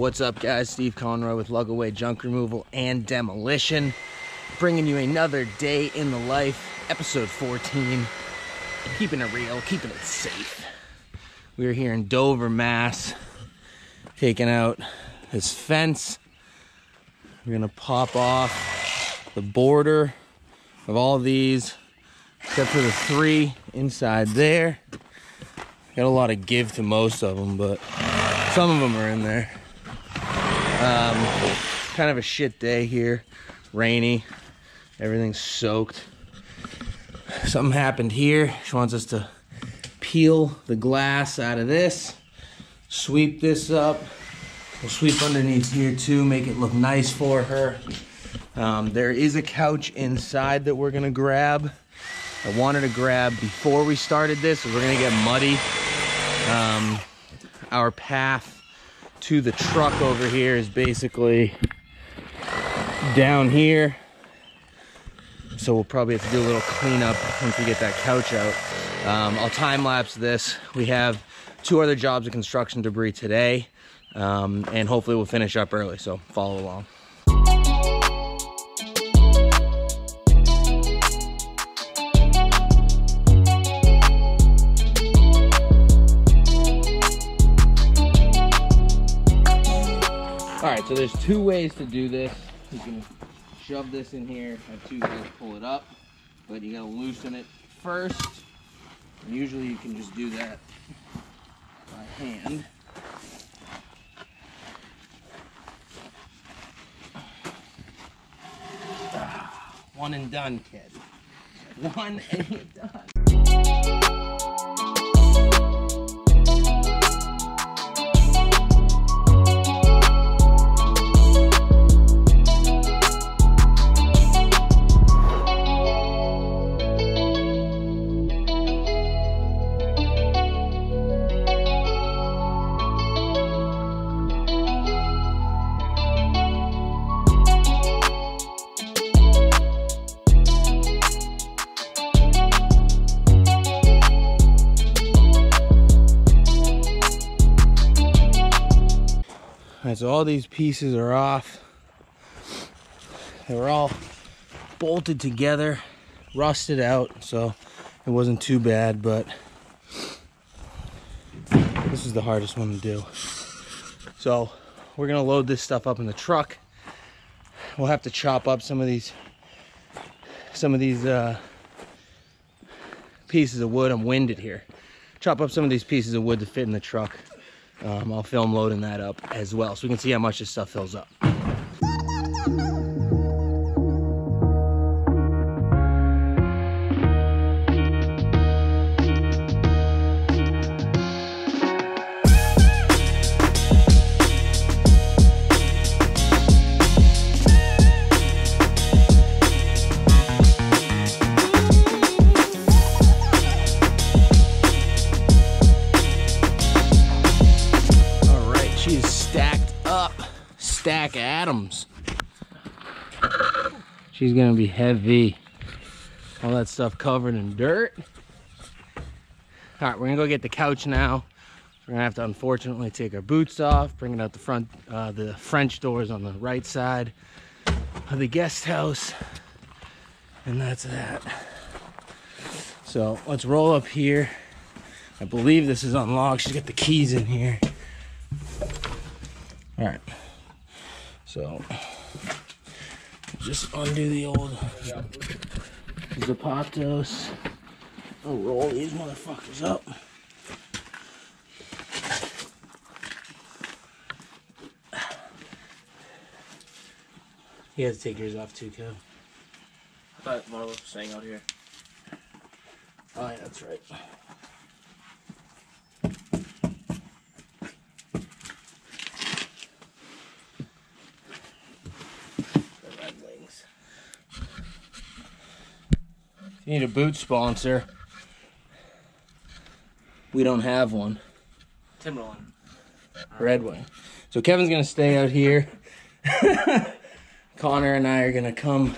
What's up, guys? Steve Conroy with Lugaway Junk Removal and Demolition, bringing you another day in the life, episode 14. Keeping it real, keeping it safe. We're here in Dover, Mass, taking out this fence. We're gonna pop off the border of all of these, except for the three inside there. Got a lot of give to most of them, but some of them are in there. Um, kind of a shit day here, rainy, everything's soaked. Something happened here. She wants us to peel the glass out of this, sweep this up. We'll sweep underneath here too, make it look nice for her. Um, there is a couch inside that we're gonna grab. I wanted to grab before we started this, we're gonna get muddy. Um, our path to the truck over here is basically down here. So we'll probably have to do a little cleanup once we get that couch out. Um, I'll time lapse this. We have two other jobs of construction debris today, um, and hopefully we'll finish up early. So follow along. All right, so there's two ways to do this. You can shove this in here, have two guys pull it up, but you gotta loosen it first. And usually you can just do that by hand. Ah, One and done, kid. One and done. All these pieces are off. They were all bolted together, rusted out, so it wasn't too bad, but this is the hardest one to do. So we're gonna load this stuff up in the truck. We'll have to chop up some of these some of these uh, pieces of wood. I'm winded here. Chop up some of these pieces of wood to fit in the truck. Um, I'll film loading that up as well so we can see how much this stuff fills up. She's gonna be heavy. All that stuff covered in dirt. All right, we're gonna go get the couch now. We're gonna have to unfortunately take our boots off, bring it out the front, uh, the French doors on the right side of the guest house. And that's that. So let's roll up here. I believe this is unlocked. She's got the keys in here. All right. So just undo the old zapatos. I'll roll these motherfuckers up. You have to take yours off too, Kev. I thought Marlo was staying out here. Oh yeah, that's right. The Red Wings. If you need a boot sponsor, we don't have one. Timberland. Red Wing. So Kevin's gonna stay out here. Connor and I are gonna come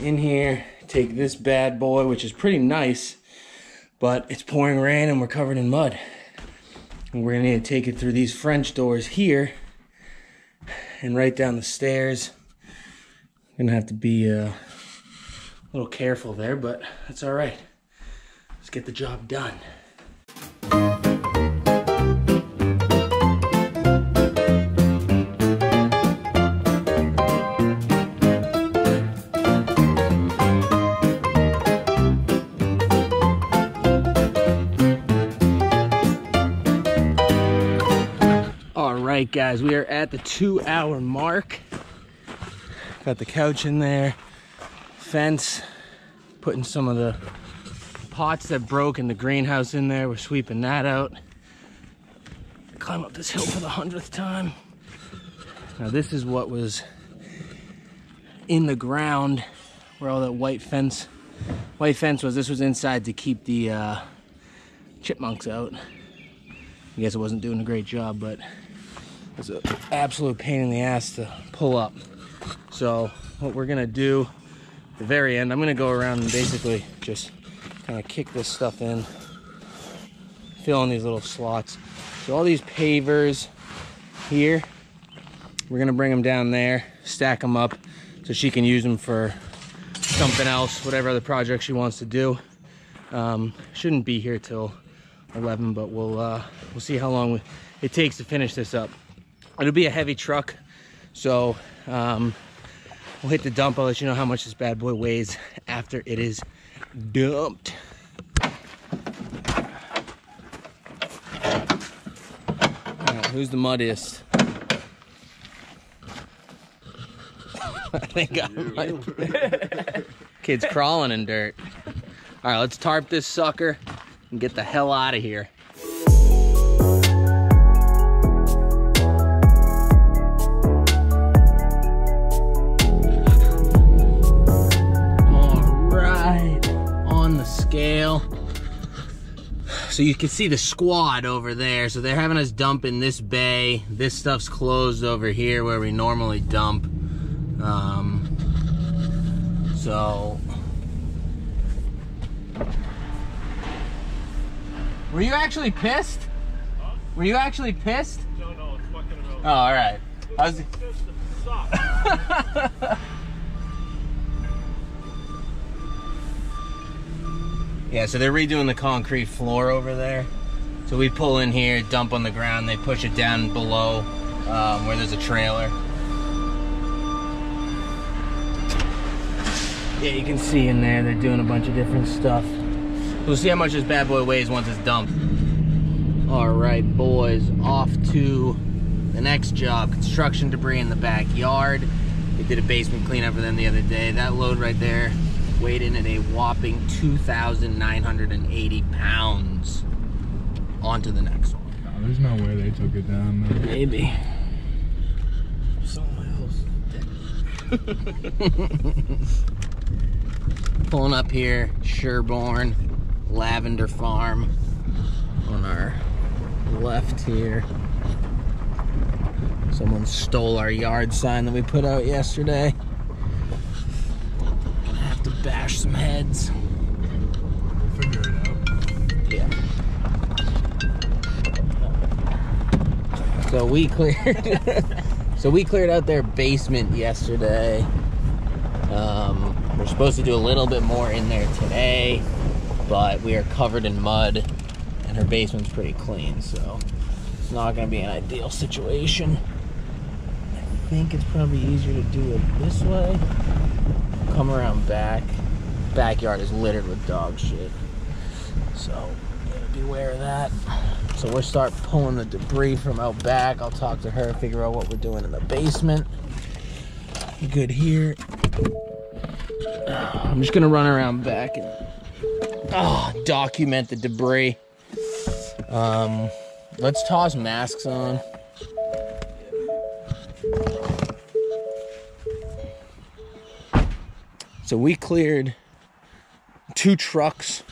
in here, take this bad boy, which is pretty nice, but it's pouring rain and we're covered in mud. And we're gonna need to take it through these French doors here and right down the stairs. Gonna have to be uh, a little careful there, but that's all right. Let's get the job done. All right, guys, we are at the two hour mark. Got the couch in there, fence, putting some of the pots that broke in the greenhouse in there. We're sweeping that out. Climb up this hill for the hundredth time. Now, this is what was in the ground where all that white fence white fence was. This was inside to keep the uh, chipmunks out. I guess it wasn't doing a great job, but it's an absolute pain in the ass to pull up. So what we're gonna do the very end, I'm gonna go around and basically just kind of kick this stuff in, fill in these little slots. So all these pavers here, we're gonna bring them down there, stack them up so she can use them for something else, whatever other project she wants to do. Um, shouldn't be here till 11, but we'll uh, we'll see how long it takes to finish this up. It'll be a heavy truck, so um, we'll hit the dump. I'll let you know how much this bad boy weighs after it is dumped. Alright, who's the muddiest? I think I might. Kids crawling in dirt. All right, let's tarp this sucker and get the hell out of here. So you can see the squad over there. So they're having us dump in this bay. This stuff's closed over here where we normally dump. Um, so Were you actually pissed? Were you actually pissed? No, no, it's fucking. Oh, all right. I was, yeah, so they're redoing the concrete floor over there. So we pull in here, dump on the ground, they push it down below um, where there's a trailer. Yeah, you can see in there they're doing a bunch of different stuff. We'll see how much this bad boy weighs once it's dumped. All right, boys, off to the next job. Construction debris in the backyard. We did a basement cleanup for them the other day. That load right there weighed in at a whopping 2,980 pounds. On to the next one. No, there's no way they took it down. though. Maybe. Pulling up here, Sherborn Lavender Farm on our left here. Someone stole our yard sign that we put out yesterday. Gonna have to bash some heads. We'll figure it out. Yeah. So we cleared. so we cleared out their basement yesterday. Um, we're supposed to do a little bit more in there today, but we are covered in mud, and her basement's pretty clean, so it's not going to be an ideal situation. I think it's probably easier to do it this way. Come around back. Backyard is littered with dog shit. So, gotta beware of that. So we'll start pulling the debris from out back. I'll talk to her, figure out what we're doing in the basement. Good here. I'm just gonna run around back and oh, document the debris. Um, let's toss masks on. So we cleared two trucks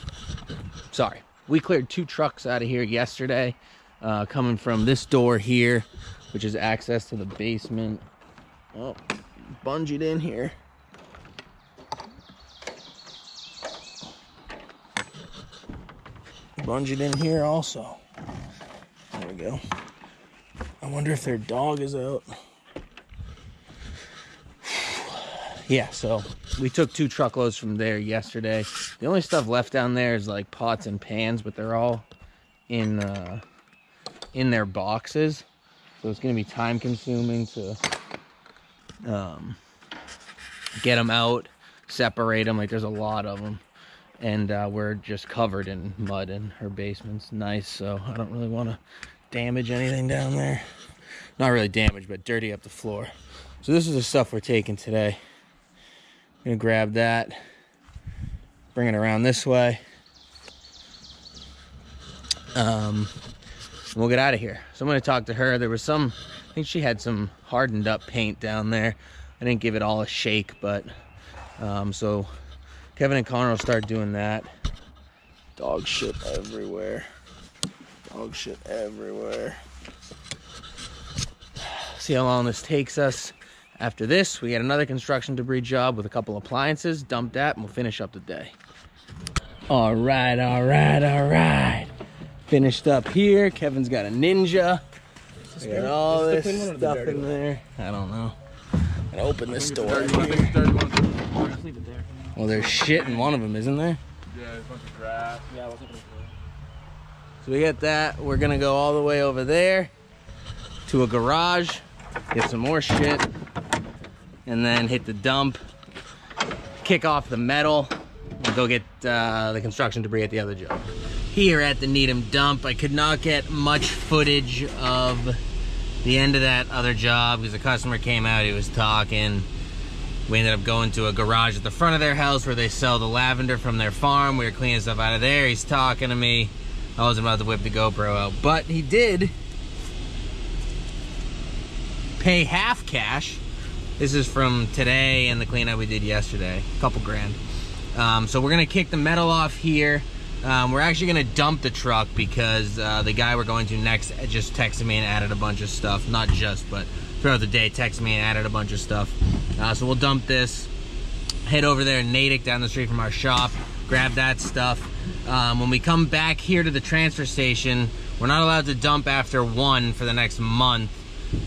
sorry, we cleared two trucks out of here yesterday, uh, coming from this door here, which is access to the basement. Oh, bungeed in here. Bungeed in here also. There we go. I wonder if their dog is out. Yeah, so we took two truckloads from there yesterday. The only stuff left down there is like pots and pans, but they're all in uh, in their boxes. So it's gonna be time consuming to um, get them out, separate them. Like there's a lot of them, and uh, we're just covered in mud, and her basement's nice, so I don't really want to damage anything down there. Not really damage, but dirty up the floor. So this is the stuff we're taking today. Gonna grab that, bring it around this way. Um, we'll get out of here. So I'm gonna talk to her. There was some, I think she had some hardened up paint down there. I didn't give it all a shake, but um, so Kevin and Connor will start doing that. Dog shit everywhere. Dog shit everywhere. See how long this takes us. After this, we got another construction debris job with a couple appliances. Dump that and we'll finish up the day. All right, all right, all right. Finished up here. Kevin's got a ninja. We got all this this the clean one stuff in one? there. I don't know. Gonna open this door. I think it's the dirty one. Just leave it there. Well, there's shit in one of them, isn't there? Yeah, there's a bunch of grass. Yeah, I wasn't gonna So we get that. We're gonna go all the way over there to a garage, get some more shit, and then hit the dump, kick off the metal, and go get uh, the construction debris at the other job. Here at the Needham dump, I could not get much footage of the end of that other job because the customer came out, he was talking. We ended up going to a garage at the front of their house where they sell the lavender from their farm. We were cleaning stuff out of there. He's talking to me. I wasn't about to whip the GoPro out, but he did pay half cash. This is from today and the cleanup we did yesterday, a couple grand. Um, so we're gonna kick the metal off here. Um, we're actually gonna dump the truck because uh, the guy we're going to next just texted me and added a bunch of stuff. Not just, but throughout the day texted me and added a bunch of stuff. Uh, so we'll dump this, head over there Natick down the street from our shop, grab that stuff. Um, when we come back here to the transfer station, we're not allowed to dump after one for the next month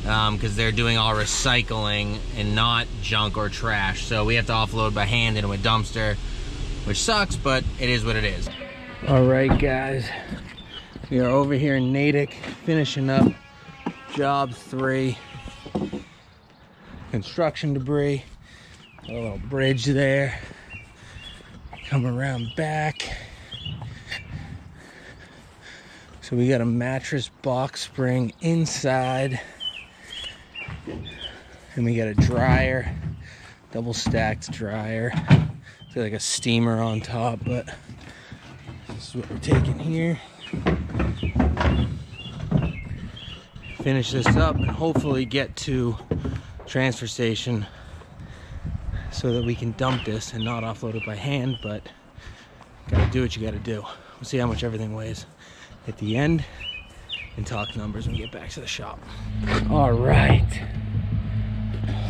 Um, because they're doing all recycling and not junk or trash. So we have to offload by hand into a dumpster, which sucks, but it is what it is. All right, guys. We are over here in Natick finishing up job three. Construction debris. A little bridge there. Come around back. So we got a mattress box spring inside. And we got a dryer, double stacked dryer. It's got like a steamer on top, but this is what we're taking here. Finish this up and hopefully get to transfer station so that we can dump this and not offload it by hand, but gotta do what you gotta do. We'll see how much everything weighs at the end and talk numbers when we get back to the shop. All right.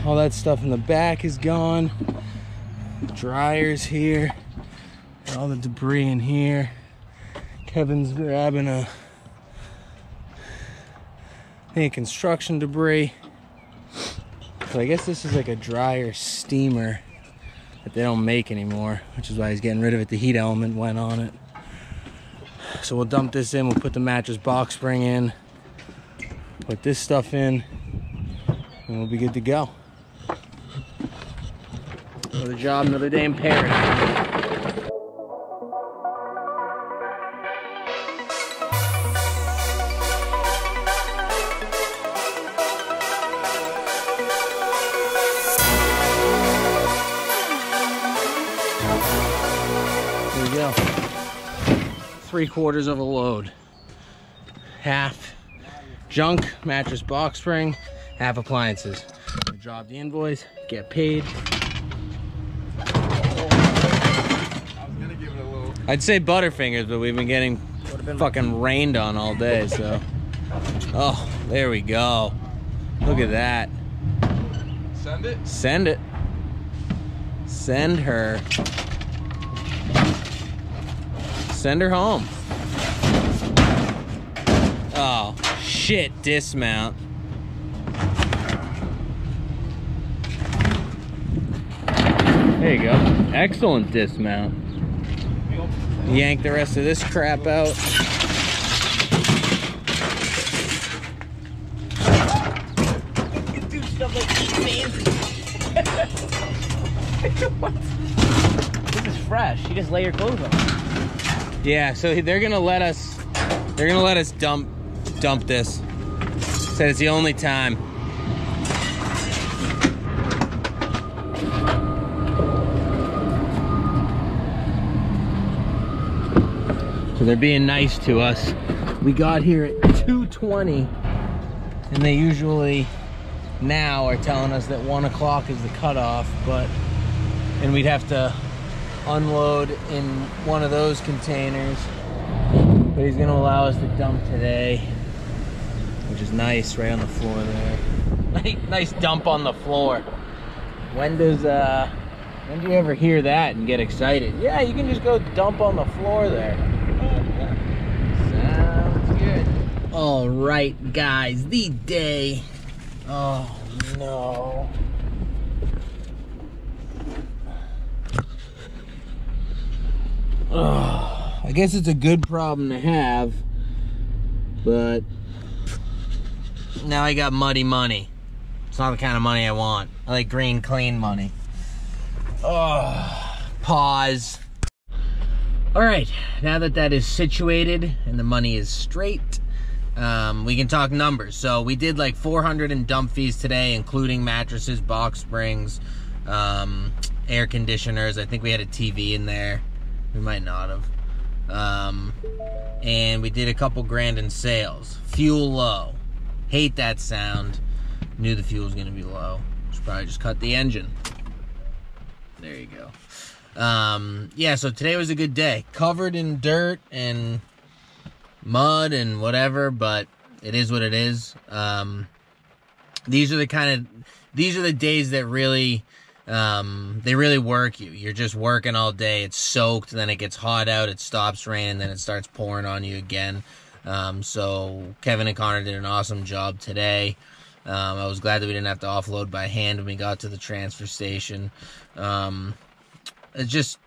All that stuff in the back is gone. Dryer's here. All the debris in here. Kevin's grabbing a I think construction debris. So I guess this is like a dryer steamer that they don't make anymore, which is why he's getting rid of it. The heat element went on it. So we'll dump this in, we'll put the mattress box spring in, put this stuff in, and we'll be good to go. Another job, another day in go. Three quarters of a load. Half junk, mattress box spring, half appliances. Drop the invoice, get paid. I was gonna give it a little. I'd say Butterfingers, but we've been getting fucking rained on all day, so. Oh, there we go. Look at that. Send it. Send it. Send her. Send her home. Oh, shit, dismount. There you go. Excellent dismount. Yank the rest of this crap out. Do stuff like eat fancy. This is fresh. You just lay your clothes on. Yeah, so they're gonna let us they're gonna let us dump dump this. Said it's the only time. So they're being nice to us. We got here at 220 and they usually now are telling us that one o'clock is the cutoff, but and we'd have to unload in one of those containers. But he's gonna allow us to dump today, which is nice, right on the floor there. Nice, nice dump on the floor. When does uh, when do you ever hear that and get excited? Yeah, you can just go dump on the floor there. Sounds good. All right, guys, the day. Oh no. Ugh, I guess it's a good problem to have, but now I got muddy money. It's not the kind of money I want. I like green, clean money. Oh, pause. All right, now that that is situated and the money is straight, um, we can talk numbers. So we did like 400 in dump fees today, including mattresses, box springs, um, air conditioners. I think we had a TV in there. We might not have. Um, and we did a couple grand in sales. Fuel low. Hate that sound. Knew the fuel was going to be low. Should probably just cut the engine. There you go. Um, yeah, so today was a good day. Covered in dirt and mud and whatever, but it is what it is. Um, these are the kind of these are the days that really um, they really work you. You're just working all day. It's soaked, then it gets hot out. It stops raining, then it starts pouring on you again. Um, so Kevin and Connor did an awesome job today. Um, I was glad that we didn't have to offload by hand when we got to the transfer station. Um, it's just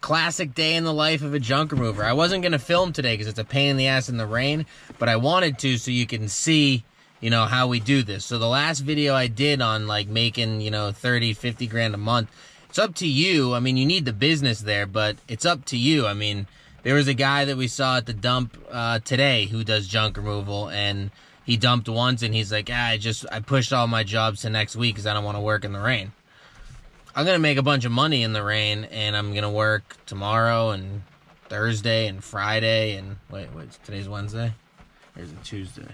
classic day in the life of a junk remover. I wasn't going to film today because it's a pain in the ass in the rain, but I wanted to so you can see, you know, how we do this. So the last video I did on like making, you know, 30, 50 grand a month, it's up to you. I mean, you need the business there, but it's up to you. I mean, there was a guy that we saw at the dump uh, today who does junk removal and he dumped once and he's like, ah, I just, I pushed all my jobs to next week because I don't want to work in the rain. I'm gonna make a bunch of money in the rain, and I'm gonna work tomorrow and Thursday and Friday and wait, wait, today's Wednesday, is it Tuesday?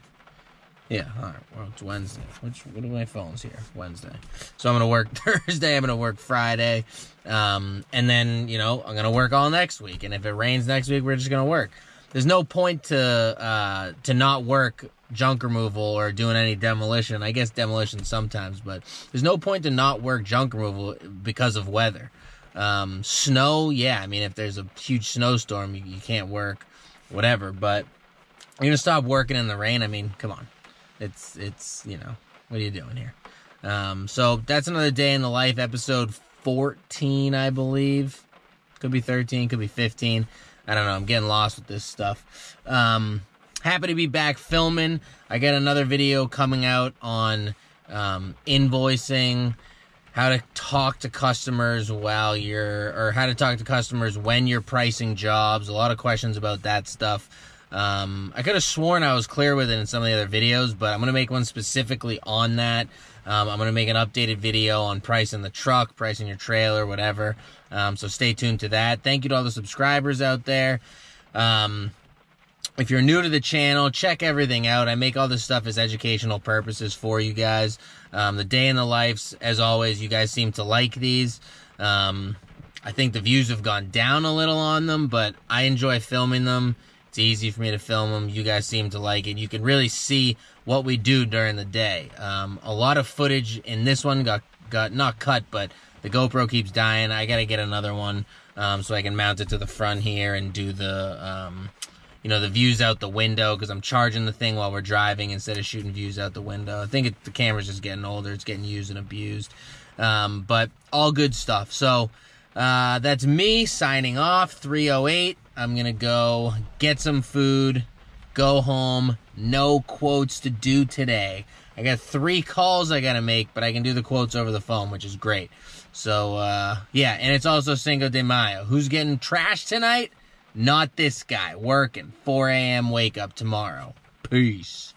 Yeah, all right. Well, it's Wednesday. Which what are my phones here? Wednesday. So I'm gonna work Thursday. I'm gonna work Friday, um, and then you know I'm gonna work all next week. And if it rains next week, we're just gonna work. There's no point to uh, to not work junk removal or doing any demolition. I guess demolition sometimes, but there's no point to not work junk removal because of weather. Um, snow, yeah. I mean, if there's a huge snowstorm, you, you can't work, whatever. But you're gonna stop working in the rain. I mean, come on. It's it's you know what are you doing here? Um, so that's another day in the life, episode 14, I believe. Could be 13, could be 15. I don't know. I'm getting lost with this stuff. Um, happy to be back filming. I got another video coming out on um, invoicing, how to talk to customers while you're, or how to talk to customers when you're pricing jobs. A lot of questions about that stuff. Um, I could have sworn I was clear with it in some of the other videos, but I'm going to make one specifically on that. Um, I'm going to make an updated video on pricing the truck, pricing your trailer, whatever. Um, so stay tuned to that. Thank you to all the subscribers out there. Um, if you're new to the channel, check everything out. I make all this stuff as educational purposes for you guys. Um, the day in the lives, as always, you guys seem to like these. Um, I think the views have gone down a little on them, but I enjoy filming them. It's easy for me to film them. You guys seem to like it. You can really see what we do during the day. Um, a lot of footage in this one got got not cut, but the GoPro keeps dying. I gotta get another one um, so I can mount it to the front here and do the um, you know the views out the window because I'm charging the thing while we're driving instead of shooting views out the window. I think it, the camera's just getting older. It's getting used and abused, um, but all good stuff. So Uh, that's me signing off. 308. I'm gonna go get some food, go home. No quotes to do today. I got three calls I gotta make, but I can do the quotes over the phone, which is great. So uh, yeah, and it's also Cinco de Mayo. Who's getting trashed tonight? Not this guy. Working. 4 a.m. wake up tomorrow. Peace.